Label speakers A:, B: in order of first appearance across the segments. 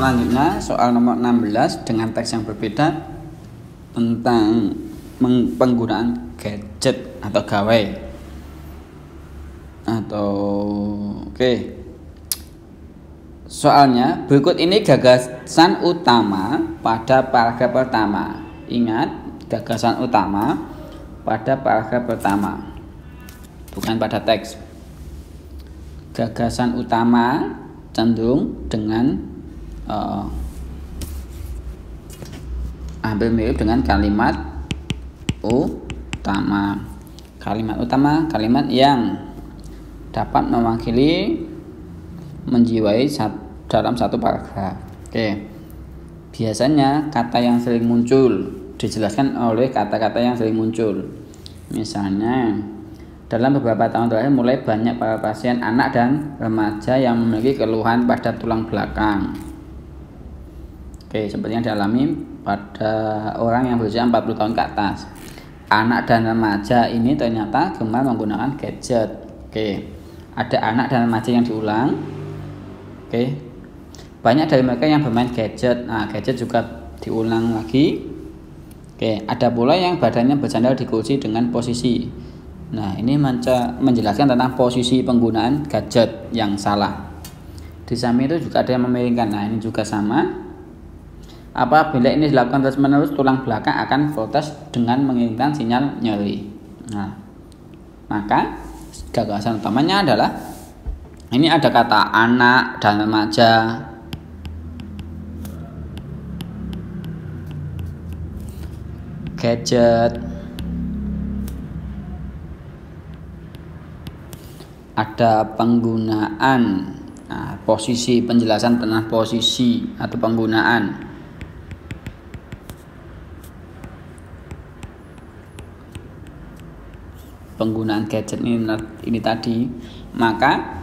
A: selanjutnya soal nomor 16 dengan teks yang berbeda tentang penggunaan gadget atau gawai. Atau oke. Okay. soalnya berikut ini gagasan utama pada paragraf pertama. Ingat gagasan utama pada paragraf pertama bukan pada teks. Gagasan utama cenderung dengan uh, hampir mirip dengan kalimat utama. Kalimat utama kalimat yang dapat mewakili menjiwai dalam satu paragraf. Oke. Biasanya kata yang sering muncul dijelaskan oleh kata-kata yang sering muncul. Misalnya dalam beberapa tahun terakhir mulai banyak para pasien anak dan remaja yang memiliki keluhan pada tulang belakang. Oke, seperti yang dialami pada orang yang berusia 40 tahun ke atas. Anak dan remaja ini ternyata gemar menggunakan gadget. Oke, ada anak dan remaja yang diulang. Oke, banyak dari mereka yang bermain gadget. Nah, gadget juga diulang lagi. Oke, ada pula yang badannya bersandar di kursi dengan posisi Nah, ini menjelaskan tentang posisi penggunaan gadget yang salah. Di samping itu juga ada yang memiringkan. Nah, ini juga sama. Apabila ini dilakukan terus-menerus, tulang belakang akan protes dengan mengirimkan sinyal nyeri. Nah, maka gagasan utamanya adalah ini ada kata anak dan remaja. Gadget, ada penggunaan nah, posisi penjelasan tentang posisi atau penggunaan penggunaan gadget ini ini tadi maka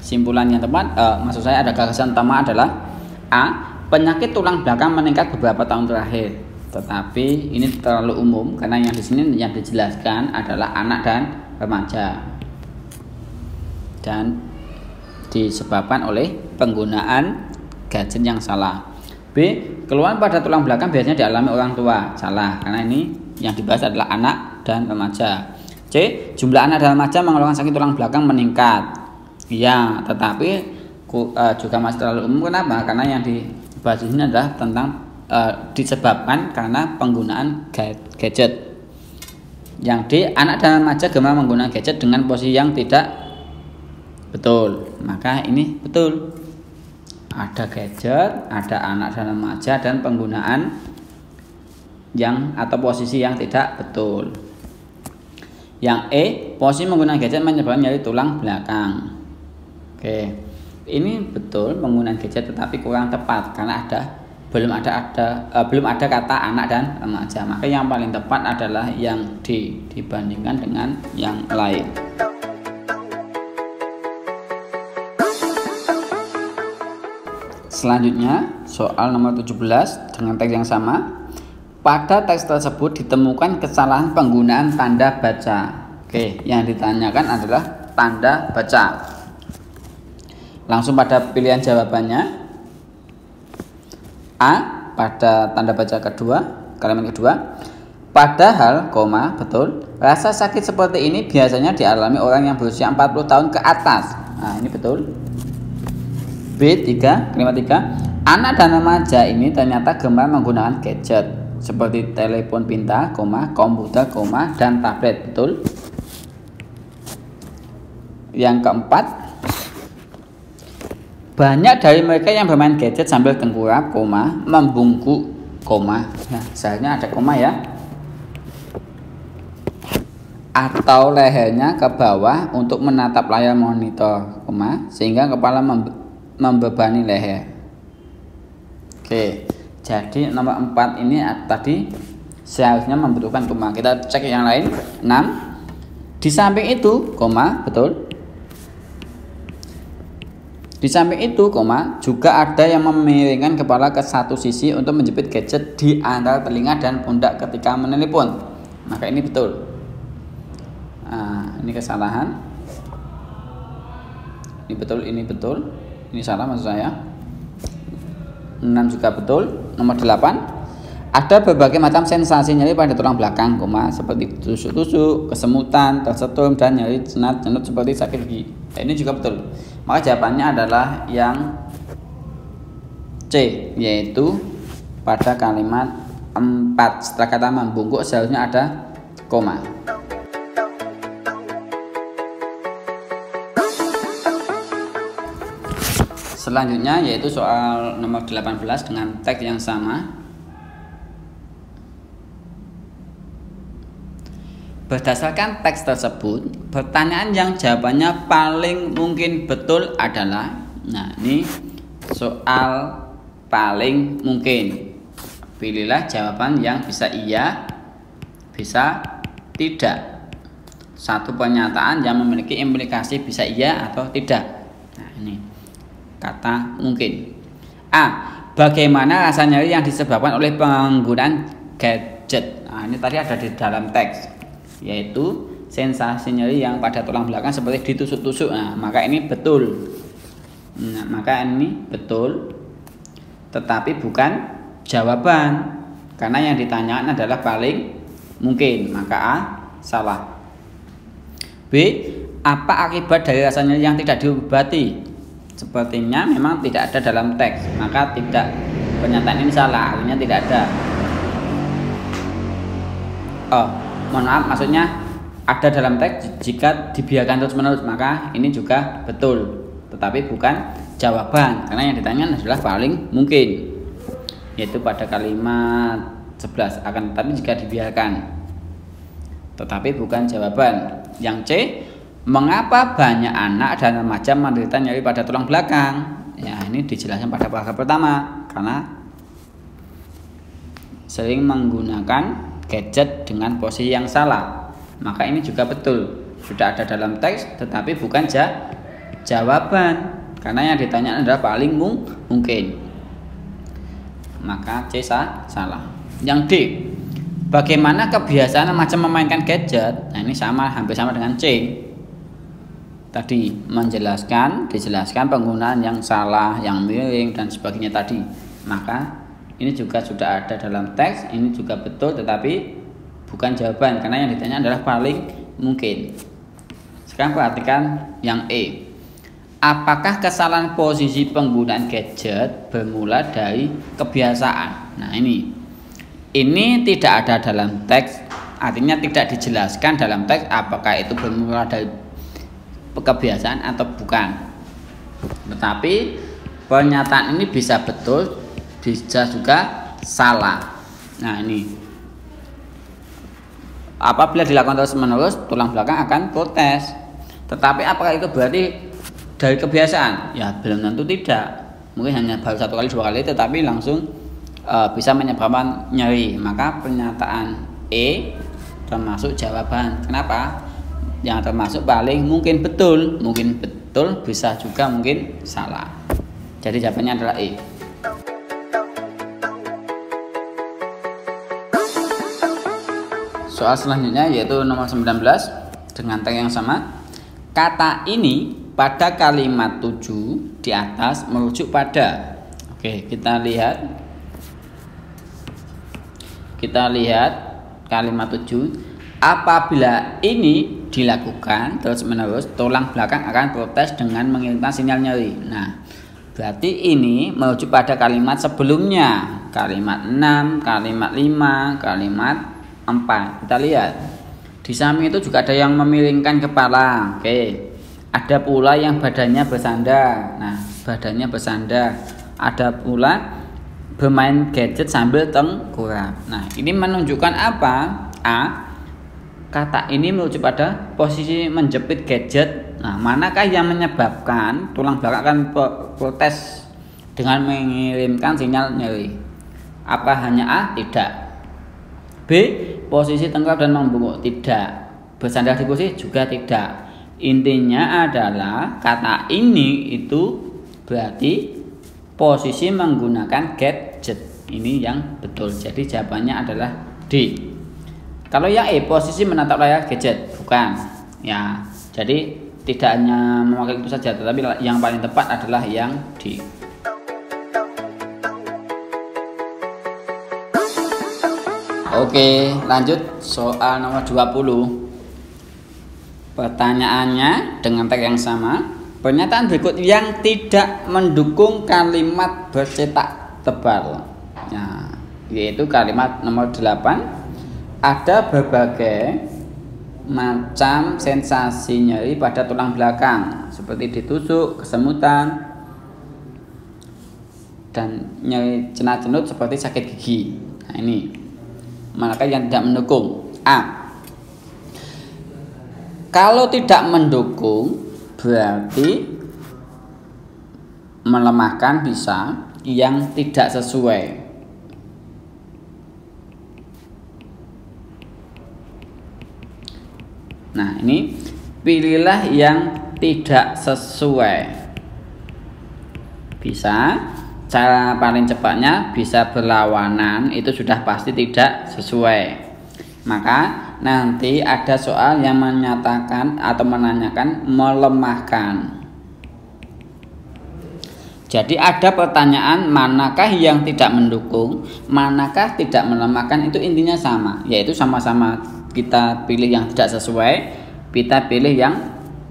A: simpulan yang tepat uh, maksud saya ada gagasan utama adalah a penyakit tulang belakang meningkat beberapa tahun terakhir tetapi ini terlalu umum karena yang di sini yang dijelaskan adalah anak dan remaja dan disebabkan oleh penggunaan gadget yang salah. B. Keluhan pada tulang belakang biasanya dialami orang tua. Salah, karena ini yang dibahas adalah anak dan remaja. C. Jumlah anak dan remaja mengeluhkan sakit tulang belakang meningkat. Ya, tetapi uh, juga masih terlalu umum. Kenapa? Karena yang dibahas ini adalah tentang uh, disebabkan karena penggunaan gadget. Yang D. Anak dan remaja gemar menggunakan gadget dengan posisi yang tidak betul maka ini betul ada gadget ada anak dan remaja dan penggunaan yang atau posisi yang tidak betul yang E posisi menggunakan gadget menyebabkan nyeri tulang belakang. Oke. Ini betul penggunaan gadget tetapi kurang tepat karena ada belum ada ada uh, belum ada kata anak dan remaja. Maka yang paling tepat adalah yang D dibandingkan dengan yang lain. Selanjutnya, soal nomor 17 dengan teks yang sama. Pada teks tersebut ditemukan kesalahan penggunaan tanda baca. Oke, yang ditanyakan adalah tanda baca. Langsung pada pilihan jawabannya. A pada tanda baca kedua, kalimat kedua. Padahal, koma, betul, rasa sakit seperti ini biasanya dialami orang yang berusia 40 tahun ke atas. Nah, ini betul. B3 kalimat 3 anak dan remaja ini ternyata gemar menggunakan gadget seperti telepon pintar, koma, komputer, koma, dan tablet betul yang keempat banyak dari mereka yang bermain gadget sambil tengkurap, koma, membungkuk, koma. Nah, seharusnya ada koma ya. Atau lehernya ke bawah untuk menatap layar monitor, koma, sehingga kepala membebani leher. Oke, jadi nomor 4 ini tadi seharusnya membutuhkan koma. Kita cek yang lain. 6. Di samping itu, koma, betul. Di samping itu, koma, juga ada yang memiringkan kepala ke satu sisi untuk menjepit gadget di antara telinga dan pundak ketika menelepon. Maka ini betul. Nah, ini kesalahan. Ini betul, ini betul ini salah maksud saya 6 juga betul. Nomor 8 ada berbagai macam sensasi nyeri pada tulang belakang, koma, seperti tusuk-tusuk, kesemutan, tersetum, dan nyeri senat jenut seperti sakit gigi. Nah, ini juga betul. Maka jawabannya adalah yang C, yaitu pada kalimat 4 setelah kata membungkuk seharusnya ada koma. Selanjutnya yaitu soal nomor 18 dengan teks yang sama Berdasarkan teks tersebut, pertanyaan yang jawabannya paling mungkin betul adalah Nah, ini soal paling mungkin. Pilihlah jawaban yang bisa iya, bisa tidak. Satu pernyataan yang memiliki implikasi bisa iya atau tidak. Nah, ini kata mungkin. A. Bagaimana rasa nyeri yang disebabkan oleh penggunaan gadget? Nah, ini tadi ada di dalam teks yaitu sensasi nyeri yang pada tulang belakang seperti ditusuk-tusuk. Nah, maka ini betul. Nah, maka ini betul. Tetapi bukan jawaban. Karena yang ditanyakan adalah paling mungkin. Maka A salah. B apa akibat dari rasa nyeri yang tidak diobati? Sepertinya memang tidak ada dalam teks, maka tidak pernyataan ini salah, artinya tidak ada. Oh, mohon maaf maksudnya ada dalam teks jika dibiarkan terus menerus maka ini juga betul tetapi bukan jawaban karena yang ditanya adalah paling mungkin yaitu pada kalimat 11 akan tetapi jika dibiarkan tetapi bukan jawaban yang C mengapa banyak anak dan remaja menderita nyeri pada tulang belakang? Ya ini dijelaskan pada paragraf pertama. Karena sering menggunakan gadget dengan posisi yang salah. Maka ini juga betul. Sudah ada dalam teks tetapi bukan ja jawaban. Karena yang ditanya adalah paling mung mungkin. Maka C salah. Yang D bagaimana kebiasaan macam memainkan gadget? Nah ini sama hampir sama dengan C tadi menjelaskan dijelaskan penggunaan yang salah yang miring dan sebagainya tadi. Maka ini juga sudah ada dalam teks ini juga betul tetapi bukan jawaban karena yang ditanya adalah paling mungkin. Sekarang perhatikan yang E. Apakah kesalahan posisi penggunaan gadget bermula dari kebiasaan? Nah ini. Ini tidak ada dalam teks artinya tidak dijelaskan dalam teks apakah itu bermula dari kebiasaan atau bukan tetapi pernyataan ini bisa betul bisa juga salah. Nah, ini apabila dilakukan terus-menerus, tulang belakang akan protes. Tetapi apakah itu berarti dari kebiasaan? Ya, belum tentu tidak. Mungkin hanya baru satu kali dua kali, tetapi langsung e, bisa menyebabkan nyeri. Maka pernyataan E termasuk jawaban. Kenapa? Yang termasuk paling mungkin betul, mungkin betul, bisa juga mungkin salah. Jadi jawabannya adalah E. Soal selanjutnya yaitu nomor 19 dengan teks yang sama. Kata ini pada kalimat 7 di atas merujuk pada. Oke, kita lihat. Kita lihat kalimat 7 apabila ini dilakukan terus menerus tulang belakang akan protes dengan mengirimkan sinyal nyeri. Nah, berarti ini merujuk pada kalimat sebelumnya. Kalimat 6, kalimat 5, kalimat empat. Kita lihat. Di samping itu juga ada yang memiringkan kepala. Oke. Ada pula yang badannya bersandar. Nah badannya bersandar. Ada pula bermain gadget sambil tengkurap. Nah ini menunjukkan apa? A kata ini merujuk pada posisi menjepit gadget nah manakah yang menyebabkan tulang belakang akan protes dengan mengirimkan sinyal nyeri apa hanya A tidak B. Posisi tengkurap dan membungkuk tidak. Bersandar di kursi juga tidak. Intinya adalah kata ini itu berarti posisi menggunakan gadget. Ini yang betul. Jadi jawabannya adalah D. Kalau ya E posisi menatap layar gadget, bukan. Ya, jadi tidak hanya memakai itu saja, tetapi yang paling tepat adalah yang di Oke, lanjut soal nomor 20. Pertanyaannya dengan tag yang sama, pernyataan berikut yang tidak mendukung kalimat bercetak tebal. Nah, yaitu kalimat nomor 8 ada berbagai macam sensasi nyeri pada tulang belakang seperti ditusuk, kesemutan, dan nyeri cenat-cenut seperti sakit gigi. Nah, ini manakah yang tidak mendukung? A kalau tidak mendukung berarti melemahkan bisa yang tidak sesuai. Nah, ini pilihlah yang tidak sesuai. Bisa cara paling cepatnya bisa berlawanan itu sudah pasti tidak sesuai. Maka nanti ada soal yang menyatakan atau menanyakan melemahkan. Jadi ada pertanyaan manakah yang tidak mendukung, manakah tidak melemahkan itu intinya sama, yaitu sama-sama kita pilih yang tidak sesuai, kita pilih yang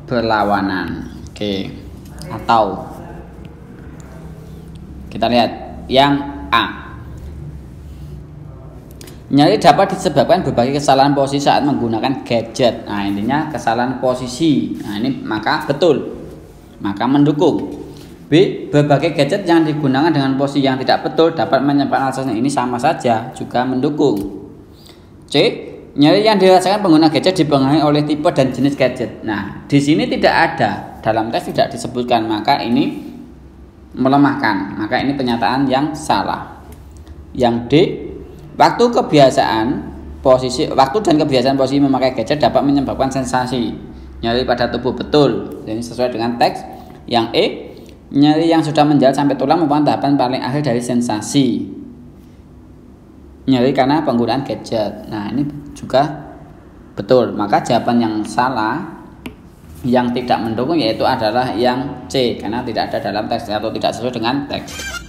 A: berlawanan. Oke. Atau kita lihat yang A. Nyeri dapat disebabkan berbagai kesalahan posisi saat menggunakan gadget. Nah, intinya kesalahan posisi. Nah, ini maka betul. Maka mendukung. B. Berbagai gadget yang digunakan dengan posisi yang tidak betul dapat menyebabkan alasannya ini sama saja juga mendukung. C. Nyeri yang dirasakan pengguna gadget dipengaruhi oleh tipe dan jenis gadget. Nah, di sini tidak ada dalam tes tidak disebutkan, maka ini melemahkan. Maka ini pernyataan yang salah. Yang D Waktu kebiasaan posisi waktu dan kebiasaan posisi memakai gadget dapat menyebabkan sensasi nyeri pada tubuh betul. Jadi sesuai dengan teks yang E nyeri yang sudah menjalar sampai tulang merupakan tahapan paling akhir dari sensasi nyeri karena penggunaan gadget. Nah, ini juga betul. Maka jawaban yang salah yang tidak mendukung yaitu adalah yang C karena tidak ada dalam teks atau tidak sesuai dengan teks.